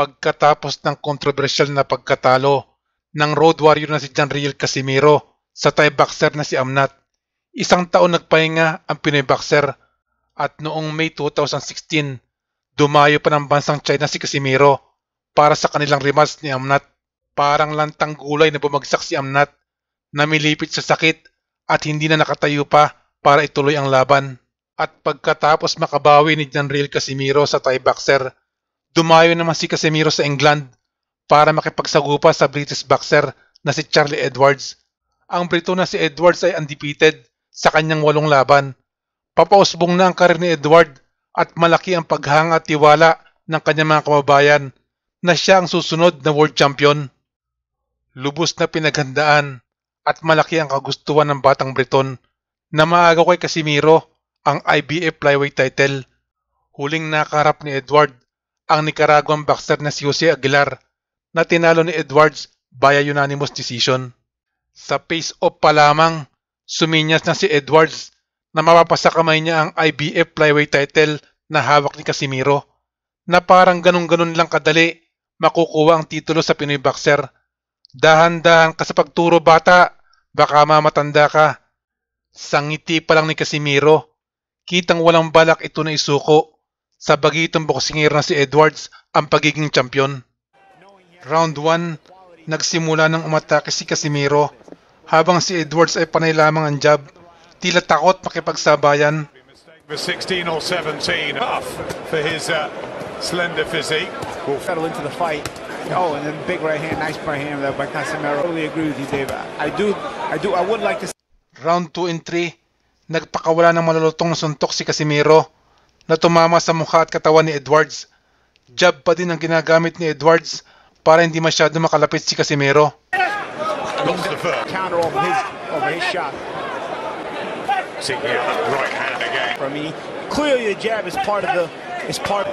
pagkatapos ng kontrobersyal na pagkatalo ng road warrior na si Janriel Casimiro sa Thai boxer na si Amnat. Isang taon nagpahinga ang Pinoy boxer at noong May 2016, dumayo pa ng bansang China si Casimiro para sa kanilang rematch ni Amnat. Parang lantang gulay na bumagsak si Amnat na milipit sa sakit at hindi na nakatayo pa para ituloy ang laban. At pagkatapos makabawi ni Janriel Casimiro sa Thai boxer, dumayo naman si Casimiro sa England para makipagsagupa sa British boxer na si Charlie Edwards. Ang Brito na si Edwards ay undefeated sa kanyang walong laban. Papausbong na ang karir ni Edward at malaki ang paghanga at tiwala ng kanyang mga kababayan na siya ang susunod na world champion. Lubos na pinaghandaan at malaki ang kagustuhan ng batang Briton na maagaw kay Casimiro ang IBF flyweight title. Huling nakaharap ni Edward ang Nicaraguan boxer na si Jose Aguilar na tinalo ni Edwards via unanimous decision. Sa face-off pa lamang, suminyas na si Edwards na mapapasa kamay niya ang IBF flyweight title na hawak ni Casimiro na parang ganun-ganun lang kadali makukuha ang titulo sa Pinoy Boxer. Dahan-dahan ka sa pagturo bata, baka mamatanda ka. Sangiti pa lang ni Casimiro kitang walang balak ito na isuko sa bagitong boksingero na si Edwards ang pagiging champion. Round 1, nagsimula ng umatake si Casimiro habang si Edwards ay panay lamang ang jab, tila takot makipagsabayan. 16 or 17 off for his uh, slender physique. Will settle into the fight. Oh, and then big right hand, nice right hand there by Casimiro. I totally agree with you, Dave. I do, I do, I would like to. Round 2 and 3, nagpakawala ng malulutong na suntok si Casimiro na tumama sa mukha at katawan ni Edwards. Jab pa din ang ginagamit ni Edwards para hindi masyado makalapit si Casimero. Lost the foot. counter over his shot. Seeking out that right hand again. For me, clearly the jab is part of the is part.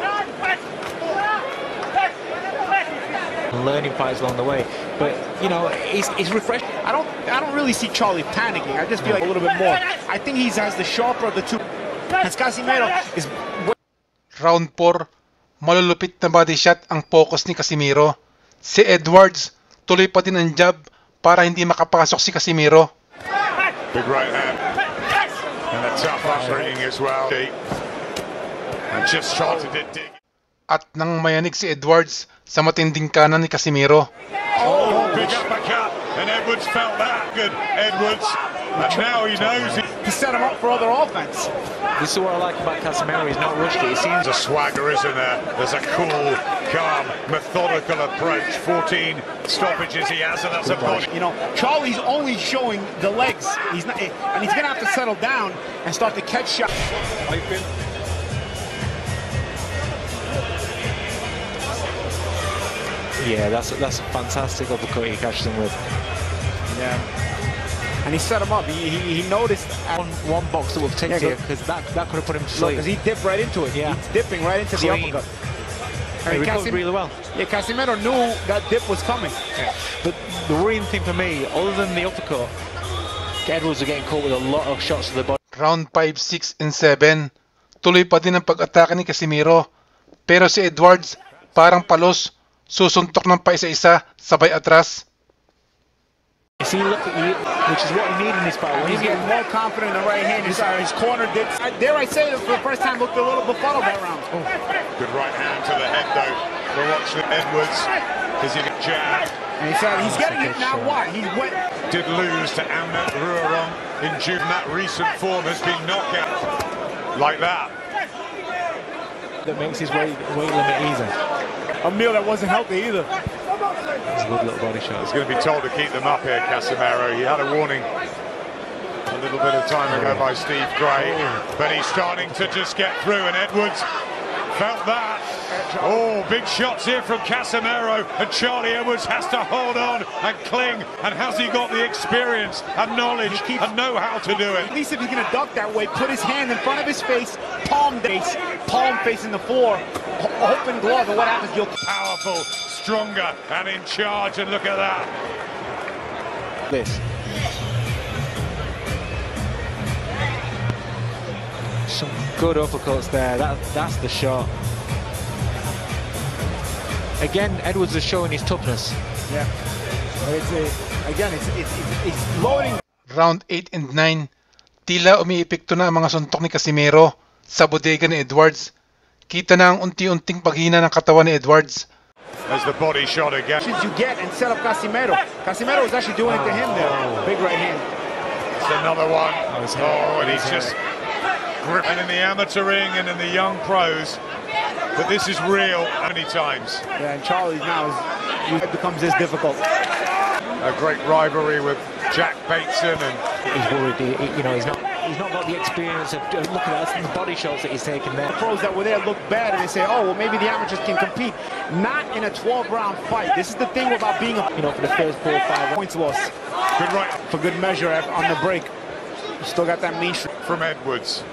learning fights along the way. But you know, it's, it's refreshing. I don't I don't really see Charlie panicking. I just feel like a little bit more. I think he has the sharper of the two. As Casimero is Round 4, malulupit na body shot ang focus ni Casimiro. Si Edwards, tuloy pa din ang jab para hindi makapasok si Casimiro. Big right hand. And a tough upbringing as well. And just started to dig. At nang mayanig si Edwards sa matinding kanan ni Casimiro. Oh, big uppercut. And Edwards felt that. Good Edwards. And now he knows he to set him up for other offense. This is what I like about Casimero. He's not rushed it. He seems There's a swagger, isn't there? There's a cool, calm, methodical approach. 14 stoppages he has, and that's a body. You know, Charlie's only showing the legs. He's not, eh, and he's gonna have to settle down and start to catch shots. yeah, that's that's a fantastic uppercut he catches him with. Yeah. And he set him up. He, he, he noticed. One, one boxer will take Yeah, to go- because that that could have put him to Look, sleep. 'cause he dipped right into it. Yeah. He's dipping right into Clean. the uppercut. He And recovered Casim- really well. Yeah, Casimero knew that dip was coming. But the worrying thing for me, other than the uppercut, Edwards are getting caught with a lot of shots to the body. Round 5, 6, and 7, tuloy pa din ang pag-atake ni Casimiro. Pero si Edwards, parang palos, susuntok ng paisa-isa, sabay atras. You see, look at you, which is what you need in this fight. When He's you getting more confident in the right hand. His, his corner did. Dare I say it, for the first time, looked a little befuddled that round. Oh. Good right hand to the head, though. For Watson Edwards. Is he get jabbed? And he said he's getting it now. What? He went. Did lose to Amnat Ruenroeng in June. That recent form has been knocked out like that. that makes his weight, weight limit easy. A meal that wasn't healthy either. It's good little body shot. He's going to be told to keep them up here, Casimero. He had a warning a little bit of time ago by Steve Gray, but he's starting to just get through, and Edwards felt that. Oh, big shots here from Casimero, and Charlie Edwards has to hold on and cling. And has he got the experience and knowledge and know how to do it? At least if he's gonna duck that way, put his hand in front of his face, palm face, palm facing the floor, open glove, and what happens? You'll Powerful, stronger, and in charge. And look at that. This. Some good uppercuts there. That, that's the shot. again, Edwards is showing his toughness. Yeah. It's a, again, it's, it's, it's, it's loading. Round 8 and 9, tila umiipekto na ang mga suntok ni Casimero sa bodega ni Edwards. Kita na ang unti-unting paghina ng katawan ni Edwards. As the body shot again. You get and set up Casimero. Casimero was actually doing it to him there. Big right hand. It's another one. Oh, oh and he's just gripping in the amateur ring and in the young pros. But this is real many times. Yeah, and Charlie now is, it becomes this difficult. A great rivalry with Jack Bateson and He's worried, he, he- you know, he's not he's not got the experience of uh, look at that, the body shots that he's taken there. The pros that were there look bad and they say, oh, well, maybe the amateurs can compete. Not in a 12 round fight. This is the thing about being a You know, for the first four or five points loss good right for good measure on the break. Still got that mean streak. from Edwards.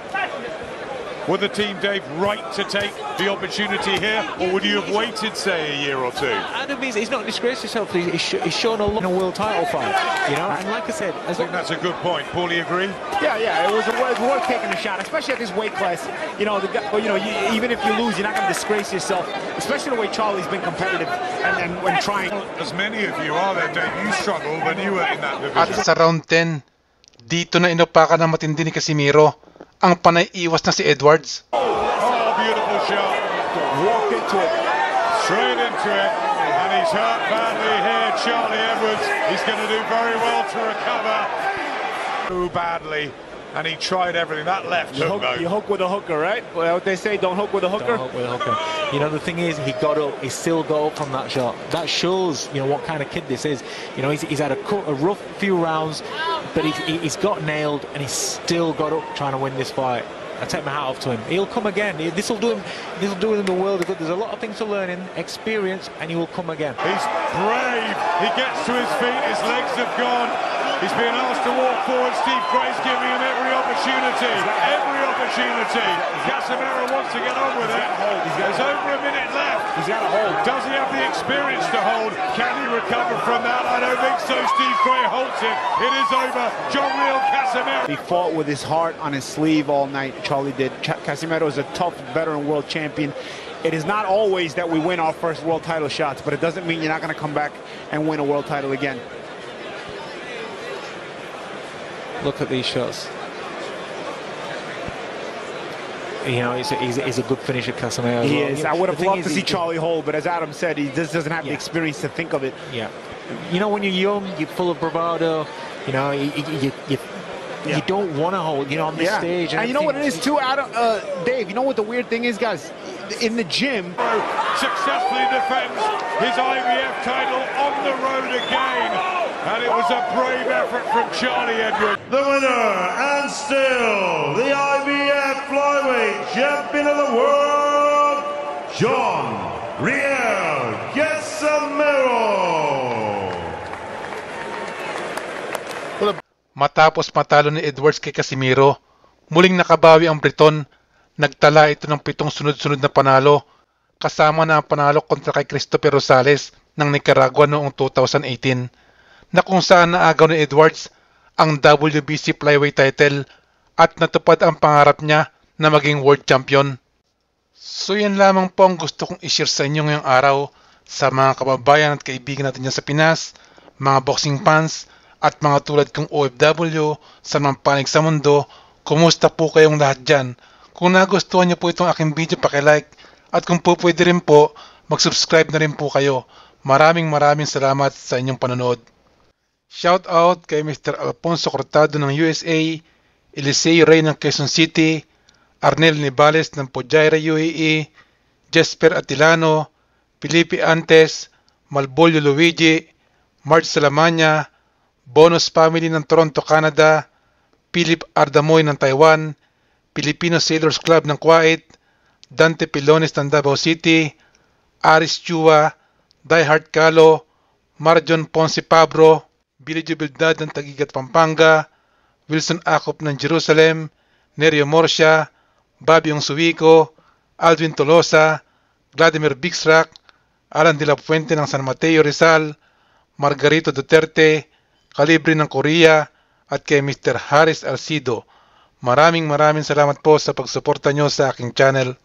Were the team, Dave, right to take the opportunity here, or would you have waited, say, a year or two? Adam he's, he's not disgraced himself. He's, he's, shown a lot in a world title fight. You know, and like I said, I think that's a good point. Paulie, agree? Yeah, yeah, it was, it was worth taking a shot, especially at this weight class. You know, the, you know, you, even if you lose, you're not going to disgrace yourself, especially the way Charlie's been competitive and, and when trying. As many of you are there, Dave. You struggled when you were in that At sa round 10, dito na inupakan ng matindi ni Casimero ang panay iwas na si Edwards. Oh, beautiful shot. Walked into it. Straight into it. And he's hurt badly here, Charlie Edwards. He's going to do very well to recover. Too badly. And he tried everything. That left You hook, hook, you hook with a hooker, right? Well, what they say, don't hook with a hooker. Don't hook with a hooker. You know, the thing is, he got up. He still got up from that shot. That shows, you know, what kind of kid this is. You know, he's, he's had a, cu- a rough few rounds, but he's, he- he's got nailed, and he's still got up trying to win this fight. I take my hat off to him. He'll come again. This will do him. This will do him the world of good. There's a lot of things to learn in experience, and he will come again. He's brave. He gets to his feet. His legs have gone. He's being asked to walk forward. Steve Gray's giving him every opportunity. Every opportunity. Casimero wants to get on with it. There's over a minute left. He's got a hold. Does he have the experience to hold? Can he recover from that? I don't think so. Steve Gray holds it. It is over. John Riel Casimero. He fought with his heart on his sleeve all night. Charlie did. Ca- Casimero is a tough veteran world champion. It is not always that we win our first world title shots, but it doesn't mean you're not going to come back and win a world title again. Look at these shots. You know, he's a, he's a, he's a good finisher, Casimero. as He well. is. You know, I would have loved to see Charlie hold, but as Adam said, he just doesn't have the experience to think of it. Yeah. You know, when you're young, you're full of bravado. You know, you you, you, you, Yeah. you don't want to hold. You know, on this Yeah. stage. And you know what it is everything- is too, Adam, uh, Dave. You know what the weird thing is, guys? In the gym, Successfully defends his IBF title on the road again. Was a brave effort from Charlie Edwards. The winner and still the IBF flyweight champion of the world, John Riel Casamero. Matapos matalo ni Edwards kay Casimiro, muling nakabawi ang Briton. Nagtala ito ng pitong sunod-sunod na panalo, kasama na ang panalo kontra kay Christopher Rosales ng Nicaragua noong 2018, na kung saan naagaw ni Edwards ang WBC flyweight title at natupad ang pangarap niya na maging world champion. So yan lamang po ang gusto kong i-share sa inyo ngayong araw sa mga kababayan at kaibigan natin dyan sa Pinas, mga boxing fans, at mga tulad kong OFW sa mga panig sa mundo, kumusta po kayong lahat dyan? Kung nagustuhan niyo po itong aking video, pakilike at kung po pwede rin po, mag-subscribe na rin po kayo. Maraming maraming salamat sa inyong panonood. Shout out kay Mr. Alfonso Cortado ng USA, Eliseo Rey ng Quezon City, Arnel Nibales ng Pujaira UAE, Jesper Atilano, Felipe Antes, Malbolio Luigi, Marge Salamanya, Bonus Family ng Toronto, Canada, Philip Ardamoy ng Taiwan, Filipino Sailors Club ng Kuwait, Dante Pilones ng Davao City, Aris Chua, Diehard Calo, Marjon Ponce Pabro, Billy Jubilidad ng Tagigat Pampanga, Wilson Acop ng Jerusalem, Nerio Morsia, Babiong Suwico, Alvin Tolosa, Vladimir Bixrak, Alan de la Fuente ng San Mateo Rizal, Margarito Duterte, Kalibre ng Korea, at kay Mr. Haris Alcido. Maraming maraming salamat po sa pagsuporta nyo sa aking channel.